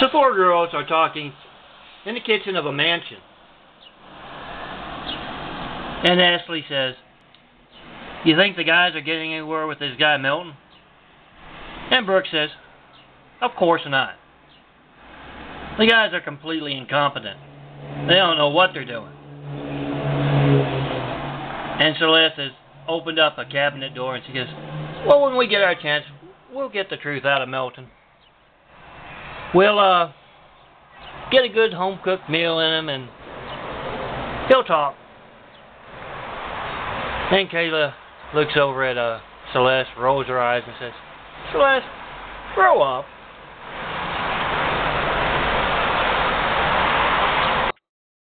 So four girls are talking in the kitchen of a mansion. And Ashley says, You think the guys are getting anywhere with this guy Milton? And Brooke says, Of course not. The guys are completely incompetent. They don't know what they're doing. And Celeste has opened up a cabinet door and she goes, Well, when we get our chance, we'll get the truth out of Milton. We'll, uh, get a good home cooked meal in him and he'll talk. Then Kayla looks over at uh, Celeste, rolls her eyes, and says, Celeste, grow up.